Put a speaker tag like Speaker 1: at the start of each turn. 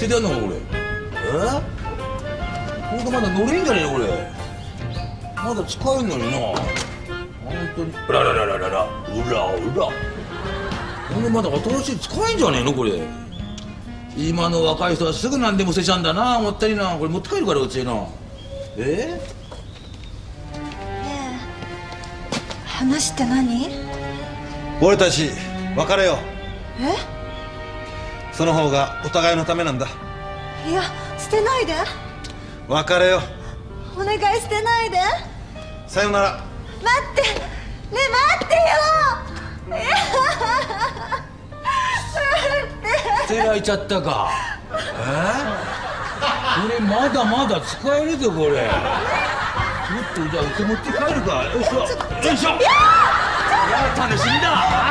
Speaker 1: 捨ててやんのかこれ。え？ほんとまだ乗れんじゃねえのこれ。まだ使えんのにな。本当に。うらららららら。うらうら。ほんでまだ新しい使えんじゃねえのこれ。今の若い人はすぐ何でも捨てちゃうんだなもったいな。これ持って帰るからうちな。え？
Speaker 2: 話って何？
Speaker 3: 俺たち別れよ
Speaker 2: え？
Speaker 3: うその方がお互いのためなんだ。
Speaker 2: いや捨てないで。
Speaker 3: 別れよ
Speaker 2: お願い捨てないで。
Speaker 3: うさよなら。
Speaker 2: 待って。ねえ待ってよ。いや
Speaker 1: 捨てられちゃったか。え？これまだまだ使えるぞこれ。ちょっとじゃあうち持って帰るか。よいしょよいしょ。いや楽しみだ